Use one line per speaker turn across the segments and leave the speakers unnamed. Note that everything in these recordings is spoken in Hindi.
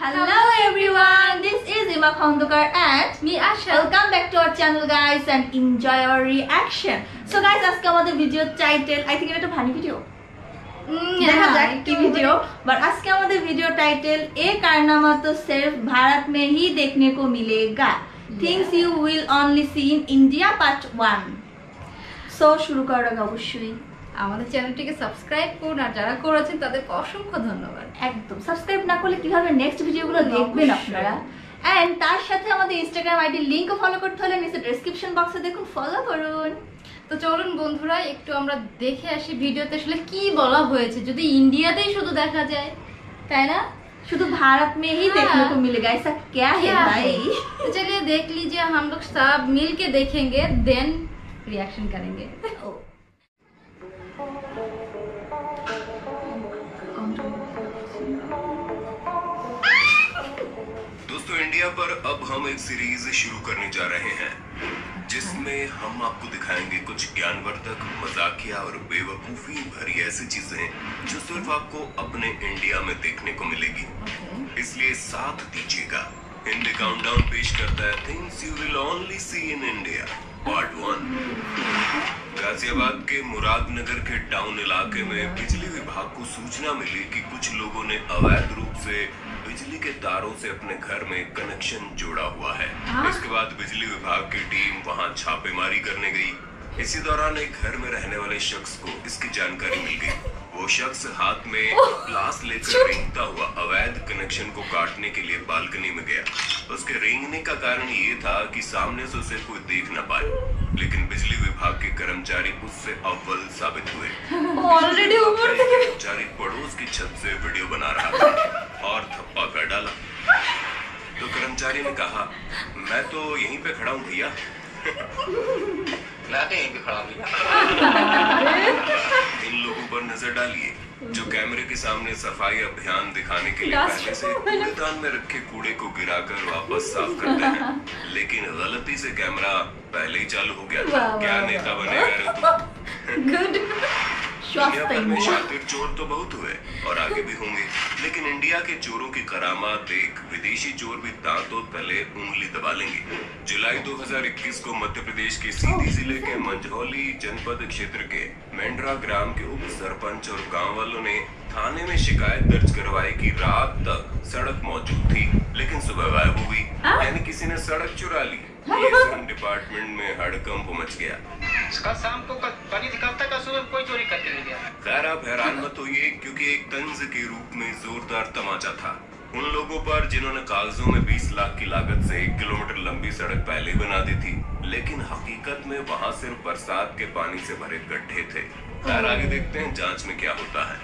Hello everyone, this is Ima Khandukar and
me Asha.
Welcome back to our channel guys and enjoy our reaction. So guys, আজকে আমাদের ভিডিও টাইটেল আই থিঙ্ক এটা একটা ভালো ভিডিও দেখা হ্যাঁ, যাক কি ভিডিও বাট আজকে আমাদের ভিডিও টাইটেল এ কারনামা তো সির্ফ ভারত মে হি দেখনে কো মিলেগা? Things you will only see in India part one so শুরু করার আগে অবশ্যই।
আমাদের চ্যানেলটিকে সাবস্ক্রাইব করুন আর যারা করেছেন তাদেরকে অসংখ্য ধন্যবাদ
একদম সাবস্ক্রাইব না করলে কিভাবে নেক্সট ভিডিওগুলো দেখবেন
অবশ্যই।
আপনারা এন্ড তার সাথে আমাদের ইনস্টাগ্রাম আইডি লিংকও ফলো করতে হলে নিচে ডেসক্রিপশন বক্সে দেখুন ফলো করুন
তো চলুন বন্ধুরা একটু আমরা দেখে আসি ভিডিওতে আসলে কি বলা হয়েছে যদি ইন্ডিয়াতেই শুধু দেখা যায় তাই না
শুধু भारत में ही
हाँ।
देखने को मिलेगा ऐसा क्या है
क्या
भाई
है? तो चलिए देख लीजिए हम लोग सब मिल के देखेंगे देन रिएक्शन करेंगे
इंडिया पर अब हम एक सीरीज़ शुरू करने जा रहे हैं जिसमें हम आपको दिखाएँगे कुछ ज्ञानवर्धक मजाकिया और बेवकूफ़ी भरी ऐसी चीज़ें जो सिर्फ़ आपको अपने इंडिया में देखने को मिलेगी। इसलिए साथ दीजिएगा। हिंदी काउंटडाउन पेश करता है things you will only see in India part one Ghaziabad के मुरादनगर के टाउन इलाके में बिजली विभाग को सूचना मिली कि कुछ लोगों ने अवैध रूप से बिजली के तारों से अपने घर में कनेक्शन जोड़ा हुआ है।
हाँ?
इसके बाद बिजली विभाग की टीम वहाँ छापेमारी करने गई। इसी दौरान एक घर में रहने वाले शख्स को इसकी जानकारी मिल गई। वो शख्स हाथ में प्लास लेकर रेंगता हुआ अवैध कनेक्शन को काटने के लिए बालकनी में गया। उसके रेंगने का कारण ये था कि सामने से उसे कोई देख न पाए। लेकिन बिजली विभाग के कर्मचारी उससे अव्वल साबित हुए। कर्मचारी पड़ोस की छत से वीडियो बना रहा था। और थप्पा कर डाला। तो कर्मचारी ने कहा मैं तो यहीं पे खड़ा हूँ भैया।
मैं तो यहीं पे खड़ा भैया।
इन लोगों पर नज़र डालिए जो कैमरे के सामने सफ़ाई अभियान दिखाने के लिए पहले से कूड़ेदान में रखे कूड़े को गिराकर वापस साफ़ करते हैं। लेकिन गलती से कैमरा पहले ही चालू हो गया था। क्या नेता बनेगा रे तू?
गुड
भर में शातिर चोर तो बहुत हुए और आगे भी होंगे लेकिन इंडिया के चोरों की करामा देख विदेशी चोर भी दांतों तले उंगली दबा लेंगे। जुलाई 2021 को मध्य प्रदेश के सीधी ज़िले के मंझौली जनपद क्षेत्र के मेंढरा ग्राम के उप सरपंच और गाँव वालों ने थाने में शिकायत दर्ज करवाई कि रात तक सड़क मौजूद थी लेकिन सुबह गायब हो गई। यानी किसी ने सड़क चुरा ली। डिपार्टमेंट में हड़कंप मच गया।
कल शाम को पानी निकलता का सुबह कोई चोरी करके ले गया?
खैर आप हैरान मत होइए, क्योंकि एक तंज के रूप में जोरदार तमाचा था। उन लोगों पर जिन्होंने कागजों में 20 लाख की लागत से एक किलोमीटर लंबी सड़क पहले बना दी थी, लेकिन हकीकत में वहाँ सिर्फ़ बरसात के पानी से भरे गड्ढे थे। खैर, आगे देखते हैं जाँच में क्या होता है।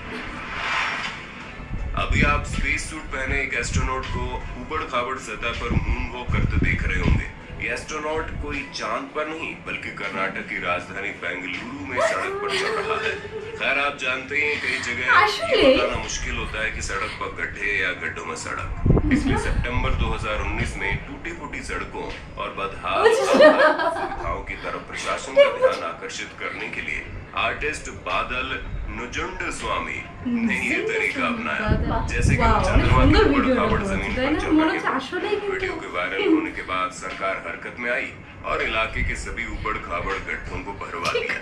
अभी आप स्पेस सूट पहने एक एस्ट्रोनॉट को उबड़ खाबड़ सतह पर मून वॉक करते देख रहे होंगे। ये एस्ट्रोनॉट कोई चाँद पर नहीं बल्कि कर्नाटक की राजधानी बेंगलुरु में सड़क पर चल रहा है। खैर आप जानते हैं कई जगह ये बताना मुश्किल होता है कि सड़क पर गड्ढे या गड्ढों में सड़क। इसलिए सितंबर 2019 में टूटी फूटी सड़कों और बदहाल सुविधाओं की तरफ़ प्रशासन का ध्यान आकर्षित करने के लिए आर्टिस्ट बादल नुजुंड स्वामी ने ये तरीका अपनाया जैसे कि चंद्रमा के ऊपर
रुकावट
ज़मीन पर
चलने
वीडियो के वायरल होने के बाद सरकार हरकत में आई और इलाके के सभी ऊबड़ खाबड़ गड्ढों को भरवा दिया।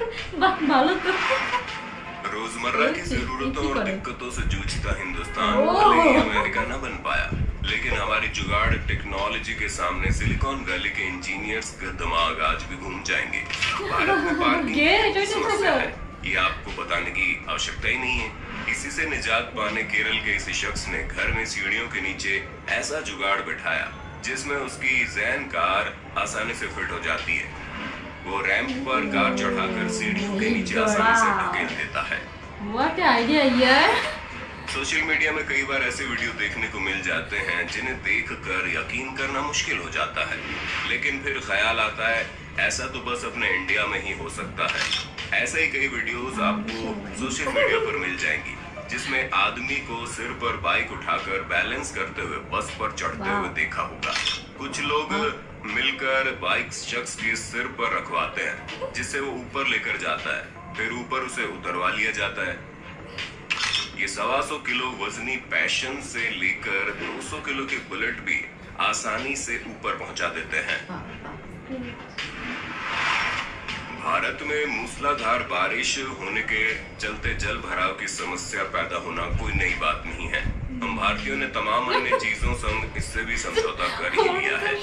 रोज़मर्रा की जरूरतों और दिक्कतों से जूझता हिंदुस्तान भले ही अमेरिका न बन पाया लेकिन हमारी जुगाड़ टेक्नोलॉजी के सामने सिलिकॉन वैली के इंजीनियर्स का दिमाग आज भी घूम जाएँगे। भारत में पार्किंग की समस्या है। ये आपको बताने की आवश्यकता ही नहीं है। इसी से निजात पाने केरल के इसी शख्स ने घर में सीढ़ियों के नीचे ऐसा जुगाड़ बिठाया जिसमें उसकी जैन कार आसानी से फिट हो जाती है। वो रैंप पर कार चढ़ाकर सीढ़ियों के नीचे आसानी से ढकेल देता है।
व्हाट आइडिया यार
सोशल मीडिया में कई बार ऐसे वीडियो देखने को मिल जाते हैं जिन्हें देखकर यकीन करना मुश्किल हो जाता है। लेकिन फिर ख्याल आता है ऐसा तो बस अपने इंडिया में ही हो सकता है। ऐसे ही कई वीडियोस आपको सोशल मीडिया पर मिल जाएँगी जिसमें आदमी को सिर पर बाइक उठाकर बैलेंस करते हुए बस पर चढ़ते हुए देखा होगा। कुछ लोग मिलकर बाइक शख्स के सिर पर रखवाते हैं जिससे वो ऊपर लेकर जाता है फिर ऊपर उसे उतरवा लिया जाता है। ये सवा सौ किलो वजनी पैशन से लेकर 200 किलो के बुलेट भी आसानी से ऊपर पहुँचा देते हैं। भारत में मूसलाधार बारिश होने के चलते जल भराव की समस्या पैदा होना कोई नई बात नहीं है। हम भारतीयों ने तमाम अन्य चीज़ों संग इससे भी समझौता कर ही लिया है।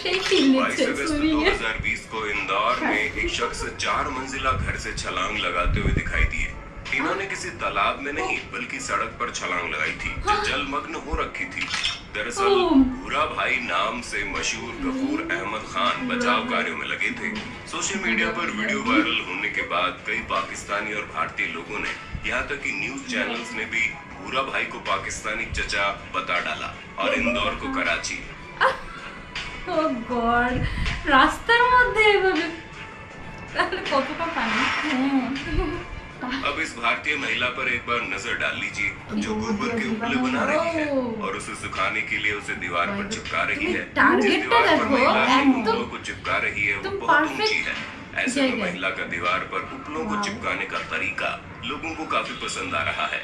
बाईस अगस्त दो हज़ार बीस को इंदौर में एक शख्स चार मंजिला घर से छलांग लगाते हुए दिखाई दिए। इन्होंने किसी तालाब में नहीं बल्कि सड़क पर छलांग लगाई थी जो जलमग्न हो रखी थी। दरअसल भूरा भाई नाम से मशहूर गफूर अहमद खान बचाव कार्यों में लगे थे सोशल मीडिया पर वीडियो वायरल होने के बाद कई पाकिस्तानी और भारतीय लोगों ने यहाँ तक कि न्यूज चैनल्स ने भी भूरा भाई को पाकिस्तानी चचा बता डाला और इंदौर को कराची
ও গড রাস্তার মধ্যে এভাবে তাহলে কতটা পানি
अब इस भारतीय महिला पर एक बार नज़र डाल लीजिए जो गोबर के उपले बना रही है और उसे सुखाने के लिए उसे दीवार पर चिपका रही है। को चिपका रही है वो बहुत ऊँची है। ऐसे में
तो
महिला का दीवार पर उपलों को चिपकाने का तरीका लोगों को काफ़ी पसंद आ रहा है।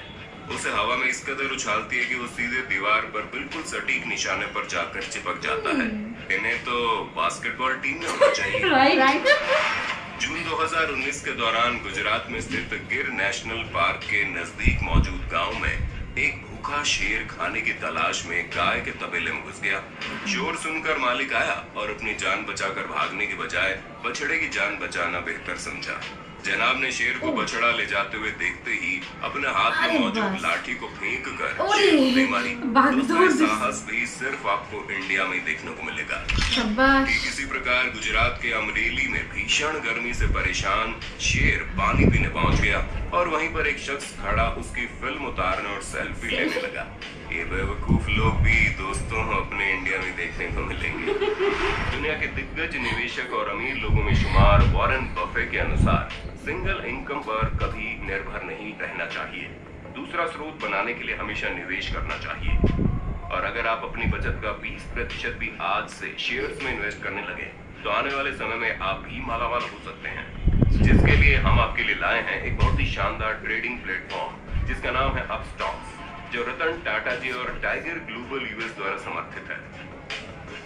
उसे हवा में इस कदर उछालती है कि वो सीधे दीवार पर बिल्कुल सटीक निशाने पर जाकर चिपक जाता है। इन्हें तो बास्केटबॉल टीम में होना चाहिए। जून 2019 के दौरान गुजरात में स्थित गिर नेशनल पार्क के नज़दीक मौजूद गाँव में एक भूखा शेर खाने की तलाश में गाय के तबेले में घुस गया। शोर सुनकर मालिक आया और अपनी जान बचाकर भागने के बजाय बछड़े की जान बचाना बेहतर समझा। जनाब ने शेर को बछड़ा ले जाते हुए देखते ही अपने हाथ में मौजूद लाठी को फेंक कर शेर को नहीं मारी। दोस्तों, साहस भी सिर्फ़ आपको इंडिया में देखने को मिलेगा। ठीक इसी प्रकार गुजरात के अमरेली में भीषण गर्मी से परेशान शेर पानी पीने पहुँच गया और वहीं पर एक शख्स खड़ा उसकी फ़िल्म उतारने और सेल्फी लेने लगा। ये बेवकूफ़ लोग भी दोस्तों अपने इंडिया में देखने को मिलेंगे। दुनिया के दिग्गज निवेशक और अमीर लोगों में शुमार वॉरेन बफे के अनुसार सिंगल इनकम पर कभी निर्भर नहीं रहना चाहिए। दूसरा स्रोत बनाने के लिए हमेशा निवेश करना चाहिए। और अगर आप अपनी बचत का 20 प्रतिशत भी आज से शेयर्स में इन्वेस्ट करने लगे तो आने वाले समय में आप भी मालामाल हो सकते हैं। जिसके लिए हम आपके लिए लाए हैं एक बहुत ही शानदार ट्रेडिंग प्लेटफॉर्म जिसका नाम है अपस्टॉक्स जो रतन टाटा जी और टाइगर ग्लोबल यूएस द्वारा समर्थित है।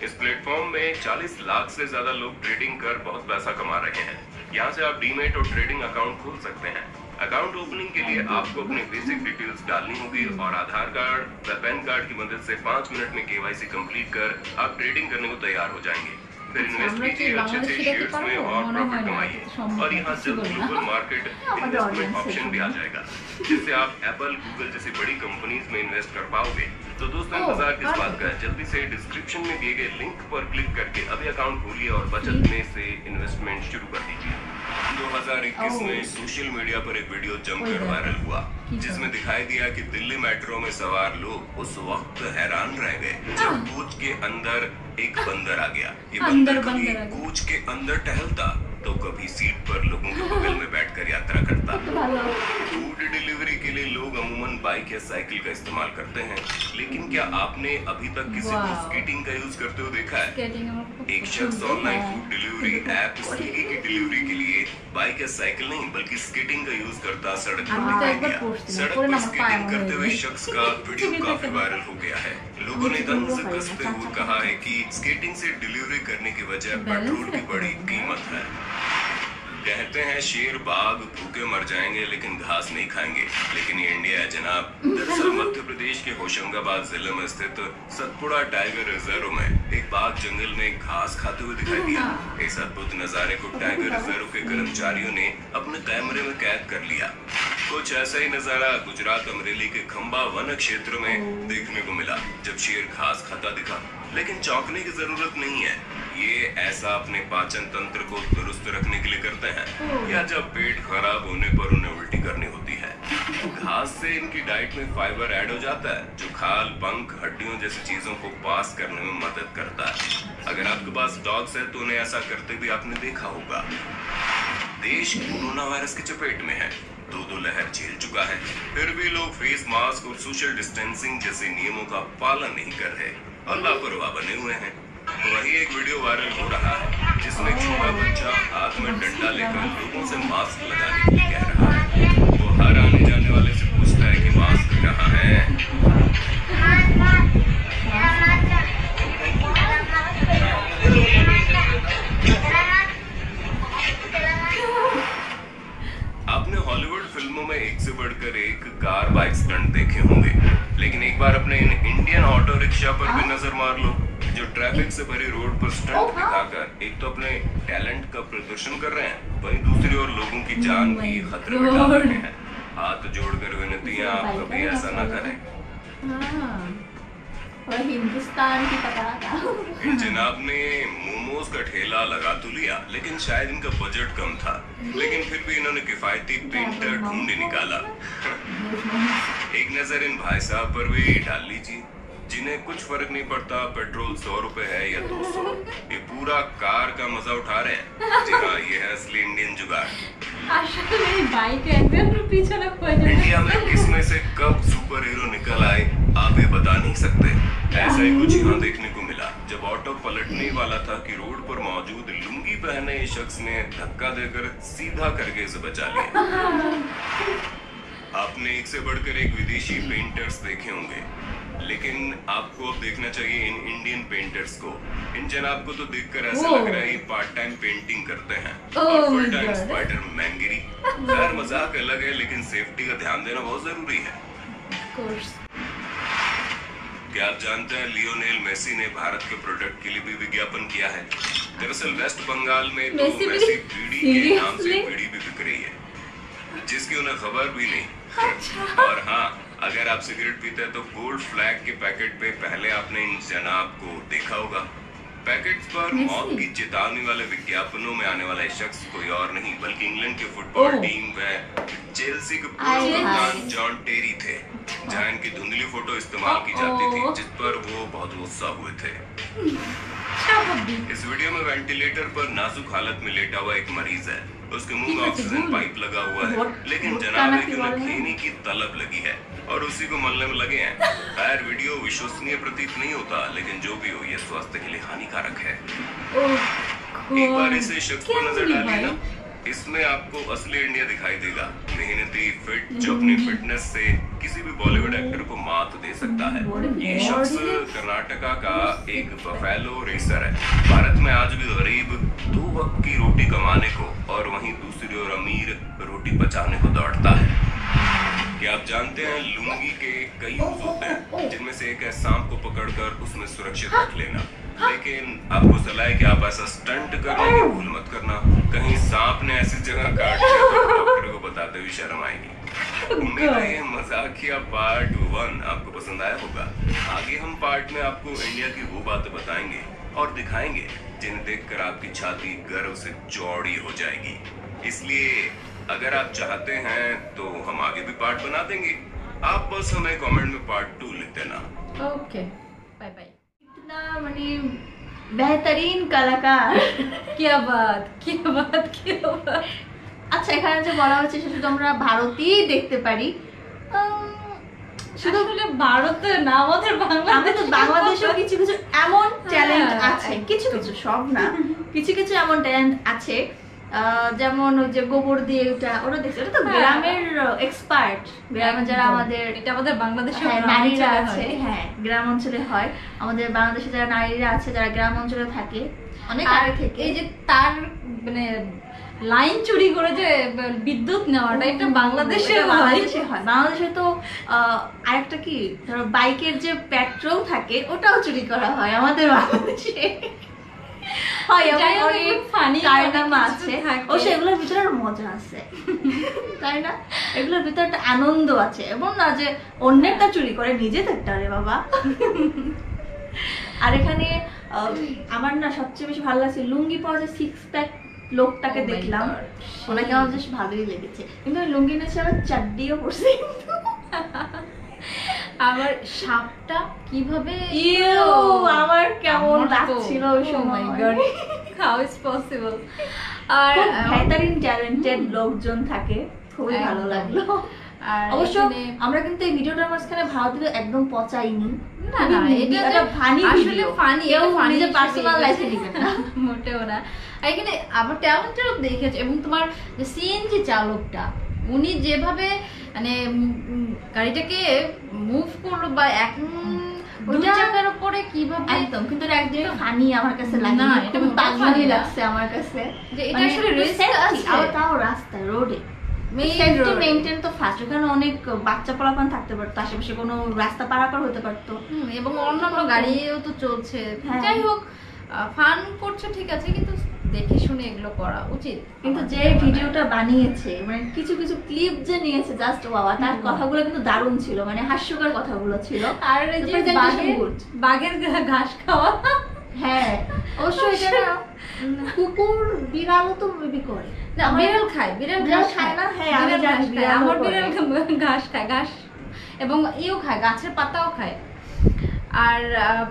इस प्लेटफॉर्म में 40 लाख से ज़्यादा लोग ट्रेडिंग कर बहुत पैसा कमा रहे हैं। यहाँ से आप डीमेट और ट्रेडिंग अकाउंट खोल सकते हैं। अकाउंट ओपनिंग के लिए आपको अपनी बेसिक डिटेल्स डालनी होगी और आधार कार्ड व पैन कार्ड की मदद से पाँच मिनट में केवाईसी कंप्लीट कर आप ट्रेडिंग करने को तैयार हो जाएँगे। फिर इन्वेस्ट कीजिए अच्छे से शेयर्स में और प्रॉफिट कमाइए। और यहाँ जल्द ग्लोबल मार्केट इन्वेस्टमेंट ऑप्शन भी आ जाएगा। जिससे आप एप्पल गूगल जैसी बड़ी कंपनीज़ में इन्वेस्ट कर पाओगे। तो दोस्तों इंतज़ार किस बात का है। जल्दी से डिस्क्रिप्शन में दिए गए लिंक पर क्लिक करके अभी अकाउंट खोलिए और बचत में से इन्वेस्टमेंट शुरू कर दीजिए। 2021
ओह।
में सोशल मीडिया पर एक वीडियो जमकर वायरल हुआ जिसमें दिखाई दिया कि दिल्ली मेट्रो में सवार लोग उस वक्त हैरान रह गए जब कोच के अंदर एक बंदर आ गया। ये बंदर कभी। कोच के अंदर टहलता तो कभी सीट पर लोगों के बगल में बैठकर यात्रा करता। के लिए लोग अमूमन बाइक या साइकिल का इस्तेमाल करते हैं। लेकिन क्या आपने अभी तक किसी को स्केटिंग का यूज़ करते हुए देखा है? एक शख्स online food delivery app Swiggy की डिलीवरी के लिए बाइक या साइकिल नहीं बल्कि स्केटिंग का यूज़ करता सड़क पर दिखाई दिया सड़क पर स्केटिंग करते हुए शख्स का वीडियो काफ़ी वायरल हो? गया है। लोगो ने तंज कसते हुए कहा है की स्केटिंग ऐसी डिलीवरी करने की वजह पेट्रोल की बड़ी कीमत है। कहते हैं शेर बाघ भूखे मर जाएँगे, लेकिन घास नहीं खाएँगे। लेकिन ये इंडिया है, जनाब। दरअसल मध्य प्रदेश के होशंगाबाद ज़िले में स्थित तो सतपुड़ा टाइगर रिज़र्व में एक बाघ जंगल में घास खाते हुए दिखाई दिया। इस अद्भुत नजारे को टाइगर रिज़र्व के कर्मचारियों ने अपने कैमरे में कैद कर लिया। कुछ ऐसा ही नज़ारा गुजरात अमरेली के खम्बा वन क्षेत्र में देखने को मिला, जब शेर घास खाता दिखा। लेकिन चौंकने की ज़रूरत नहीं है। ये ऐसा अपने पाचन तंत्र को दुरुस्त रखने के लिए करते हैं। या जब पेट खराब होने पर उन्हें उल्टी करनी होती है। घास से इनकी डाइट में फाइबर ऐड हो जाता है, जो खाल, पंख, हड्डियों जैसी चीज़ों को पास करने में मदद करता है। अगर आपके पास डॉग्स है तो उन्हें ऐसा करते भी आपने देखा होगा। देश कोरोना वायरस की चपेट में है। दो दो लहर झेल चुका है। फिर भी लोग फेस मास्क और सोशल डिस्टेंसिंग जैसे नियमों का पालन नहीं कर रहे। और लापरवाह बने हुए हैं। वही एक वीडियो वायरल हो रहा है, जिसमें छोटा बच्चा हाथ में डंडा लेकर लोगों से मास्क लगाने के लिए कह रहा है। वो हर आने जाने वाले से पूछता है कि मास्क कहाँ है? आपने हॉलीवुड फ़िल्मों में एक से बढ़कर एक कार बाइक स्टंट देखे होंगे। बार अपने इन इंडियन ऑटो रिक्शा पर भी नज़र मार लो जो ट्रैफ़िक से भरी रोड पर स्टंट दिखाकर एक तो अपने टैलेंट का प्रदर्शन कर रहे हैं वहीं दूसरी ओर लोगों की जान भी खतरे में डाल रहे हैं। हाथ जोड़कर विनती है आप कभी ऐसा ना करें।
हाँ।
और हिंदुस्तान की
पता जनाब ने मोमोज का ठेला लगा तो लिया लेकिन शायद इनका बजट कम था। लेकिन फिर भी इन्होंने किफायती प्रिंटर ढूंढ निकाला। एक नज़र इन भाई साहब पर भी डाल लीजिए। जिन्हें कुछ फ़र्क नहीं पड़ता पेट्रोल सौ रुपए है या दो सौ। ये पूरा कार का मज़ा उठा रहे हैं। हाँ ये है असली इंडियन जुगाड़। इंडिया में किसमें से कब सुपर हीरो निकल आए? आप ये बता नहीं सकते। ऐसा ही कुछ यहाँ देखने को मिला। जब ऑटो पलटने वाला था कि रोड पर मौजूद लुंगी पहने शख्स ने धक्का देकर सीधा करके इसे बचा लिया। आपने एक से बढ़कर एक विदेशी पेंटर्स देखे होंगे। लेकिन आपको अब देखना चाहिए इन इंडियन पेंटर्स को। इन जन आपको तो देखकर ऐसा लग रहा है ये पार्ट टाइम पेंटिंग करते हैं। और फुल टाइम स्पाइडर मैंगिरी खैर मज़ाक अलग है लेकिन सेफ्टी का ध्यान देना बहुत ज़रूरी है। क्या आप जानते हैं लियोनेल मेसी ने भारत के प्रोडक्ट के लिए भी विज्ञापन किया है। दरअसल वेस्ट बंगाल में दो
मेसी भी-
मेसी बीड़ी के नाम से पीढ़ी भी बिक रही है जिसकी उन्हें खबर भी नहीं।
अच्छा।
और हाँ अगर आप सिगरेट पीते हैं तो गोल्ड फ्लैग के पैकेट पे पहले आपने इन जनाब को देखा होगा। पैकेट्स पर मौत की चेतावनी वाले विज्ञापनों में आने वाला शख्स कोई और नहीं बल्कि इंग्लैंड के फुटबॉल टीम व चेल्सी के पूर्व कप्तान जॉन टेरी थे जहाँ इनकी धुंधली फ़ोटो इस्तेमाल की जाती थी जिस पर वो बहुत गुस्सा हुए थे। इस वीडियो में वेंटिलेटर पर नाजुक हालत में लेटा हुआ एक मरीज़ है। उसके मुँह में ऑक्सीजन पाइप लगा हुआ है लेकिन जनाब
की
उन्हें की तलब लगी है। और उसी को मलने में लगे हैं। खैर वीडियो विश्वसनीय प्रतीत नहीं होता लेकिन जो भी हो ये स्वास्थ्य के लिए हानिकारक है। एक बार इसे शख्स पर नज़र डालिए ना इसमें आपको असली इंडिया दिखाई देगा। मेहनती फिट जो अपनी फिटनेस से किसी भी बॉलीवुड एक्टर को मात दे सकता है। ये शख्स कर्नाटका का एक बफेलो रेसर है। भारत में आज भी गरीब दो वक्त की रोटी कमाने को और वहीं दूसरी ओर अमीर रोटी बचाने को दौड़ता है। क्या आप जानते हैं, लुंगी के कई होते हैं, जिनमें से एक है सांप को पकड़कर उसमें सुरक्षित रख लेना। लेकिन आपको सलाह है कि आप ऐसा स्टंट करने की भूल मत करना। कहीं सांप ने ऐसी जगह काट दिया तो डॉक्टर को बताते हुए शर्म आएगी। उम्मीद मजाकिया पार्ट वन आपको पसंद आया होगा। आगे हम पार्ट में आपको इंडिया की वो बातें बताएँगे और दिखाएँगे, जिन्हें देखकर आपकी छाती गर्व से चौड़ी हो जाएगी। इसलिए अगर आप चाहते हैं तो हम आगे भी पार्ट बना देंगे आप बस हमें कमेंट में पार्ट टू लिख देना
ওকে বাই বাই
इतना মানে বেহতরিন কলাকার
क्या बात क्या बात क्या बात
আচ্ছা এখানে যে বলা হচ্ছে সেটা শুধু আমরা ভারতেই দেখতে পারি উম, শুধু
আসলে ভারতে না আমাদের বাংলাদেশ
আমাদের বাংলাদেশেও কিছু কিছু এমন ট্যালেন্ট
হ্যাঁ,
আছে
একদম।
কিছু কিছু সব না কিছু কিছু এমন ট্যালেন্ট আছে আহ, যেমন ওই যে গোবর দিয়ে ওটা ওটা দেখছি ওটা তো
হ্যাঁ।
গ্রামের এক্সপার্ট গ্রামে যারা আমাদের
এটা আমাদের বাংলাদেশে
হ্যাঁ, নারীরা আছে হ্যাঁ গ্রাম অঞ্চলে হয়। আমাদের বাংলাদেশে যারা নারীরা আছে যারা গ্রাম অঞ্চলে থাকে অনেক
আর
আগে থেকে
এই যে তার মানে লাইন চুরি করে যে বিদ্যুৎ নেওয়াটা এটা বাংলাদেশে
বাংলাদেশে হয়। বাংলাদেশে তো আহ, আরেকটা কি ধরো বাইকের যে পেট্রোল থাকে ওটাও চুরি করা হয় আমাদের বাংলাদেশে। হয় এমন
যাই হোক,
অনেক
একটু
কারনামা আছে। ও সেগুলোর ভিতরে মজা আছে। তাই না? এগুলোর ভিতরে একটা আনন্দ আছে। এমন না যে অন্যেরটা চুরি করে নিজেদেরটা রে বাবা। আর এখানে আমার না সবচেয়ে বেশি ভালো লাগছে লুঙ্গি পরা যে সিক্স প্যাক লোকটাকে
Oh
দেখলাম। ওনাকে আমার বেশ ভালোই লেগেছে। কিন্তু ওই লুঙ্গি নিচে আবার চাড্ডিও পড়ছে
আবার সাপটা কীভাবে
ইউ, আমার কেমন লাগছিল ওই সময়
God, how is possible? আর
ট্যালেন্টেড লোকজন থাকে খুবই ভালো লাগল। অবশ্য আমরা কিন্তু এই ভিডিওটার মাঝখানে ভারতীয় একদম পচাইনি।
না না এটা
ফানি
আসলে ফানি
পার্সোনাল লাইফে না।
মোটেও না। এখানে ট্যালেন্টেরও দেখেছে এবং তোমার যে সিএনজি চালকটা উনি যেভাবে মানে গাড়িটাকে মুভ করল বা এক চাকার উপরে কীভাবে
একদম কিন্তু এটা ফানি আমার কাছে লাগে
না,
না
এটা
এটা পাগলামি লাগছে আমার কাছে।
যে এটা
মানে
আসলে
একটু
আছে।
আবার তাও রাস্তা রোডে সেফটি মেইনটেইন তো ফার্স্ট ওখানে অনেক বাচ্চা পোলাপান থাকতে পারতো আশেপাশে কোনো রাস্তা পারাপার হতে পারতো।
এবং অন্যান্য গাড়িও তো চলছে।
হ্যাঁ।
যাই হোক ফান করছে ঠিক আছে কিন্তু দেখে শুনে এগুলো করা উচিত।
কিন্তু যে। ভিডিওটা বানিয়েছে মানে কিছু কিছু ক্লিপ যে নিয়েছে জাস্ট বাবা তার কথাগুলো কিন্তু দারুণ ছিল মানে হাস্যকর কথাগুলো ছিল।
আর যে বাঘের ঘাস খাওয়া।
হ্যাঁ অবশ্যই এটা কুকুর বিড়ালও তো মেবি করে।
না
আমার-
বিড়াল খায় বিড়াল
বিড়াল
ঘাস
খায় না? হ্যাঁ, আমি জানি,
ঘাস খায়।
বিড়ালও
আমার বিড়াল ঘাস খায় ঘাস। এবং ইও খায় গাছের পাতাও খায়। আর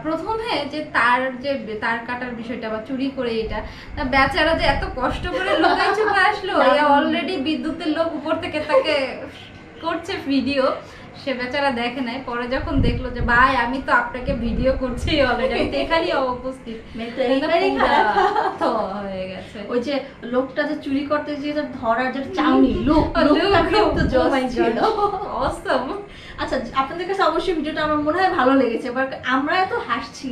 প্রথমে যে তার যে তার কাটার বিষয়টা বা চুরি করে এটা বেচারা যে এত কষ্ট করে লোকাই চুপে আসলো অলরেডি বিদ্যুতের লোক উপর থেকে তাকে করছে ভিডিও সে বেচারা দেখে নাই পরে যখন দেখল যে ভাই আমি তো আপনাকে ভিডিও করছি অলরেডি আমি এখানেই উপস্থিত হয়ে গেছে।
ওই যে লোকটা যে চুরি করতে যে ধরার যে চাউনি লোক কিন্তু
Oh.
আচ্ছা আপনাদের কাছে অবশ্যই ভিডিওটা আমার মনে হয় ভালো লেগেছে বাট আমরা এত হাসছি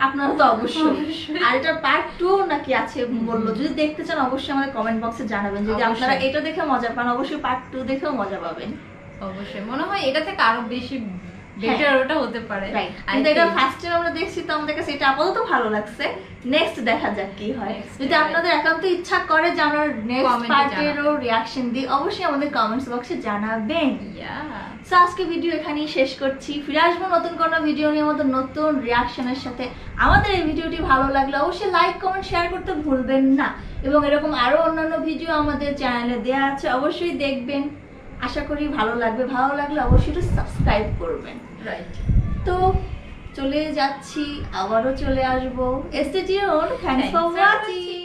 আপনারা তো অবশ্যই।
অবশ্যই।
আর এটা পার্ট টু নাকি আছে বলল যদি দেখতে চান অবশ্যই আমাদের কমেন্ট বক্সে জানাবেন। যদি আপনারা এটা দেখে মজা পান অবশ্যই পার্ট টু দেখেও মজা পাবেন।
অবশ্যই। মনে হয় এটা থেকে আরও বেশি বেটার
হ্যাঁ।
ওটা হতে পারে।
কিন্তু এটা ফার্স্ট টাইম আমরা দেখছি তো আমাদের কাছে এটা আপাতত ভালো লাগছে। নেক্সট দেখা যাক কি হয়। যদি আপনাদের একান্ত ইচ্ছা করে যে আমরা নেক্সট পার্টেরও রিয়াকশন দিই অবশ্যই আমাদের কমেন্টস বক্সে জানাবেন. সো আজকে ভিডিও এখানেই শেষ করছি। ফিরে আসব নতুন কোনো ভিডিও নিয়ে আমাদের নতুন রিয়াকশনের সাথে। আমাদের এই ভিডিওটি ভালো লাগলে অবশ্যই লাইক কমেন্ট শেয়ার করতে ভুলবেন না। এবং এরকম আরও অন্যান্য ভিডিও আমাদের চ্যানেলে দেওয়া আছে অবশ্যই দেখবেন। আশা করি ভালো লাগবে। ভালো লাগলে অবশ্যই একটু সাবস্ক্রাইব করবেন।
রাইট
তো চলে যাচ্ছি আবারও চলে আসব। এসটি থ্যাংকস
Thanks
ফর ওয়াচিং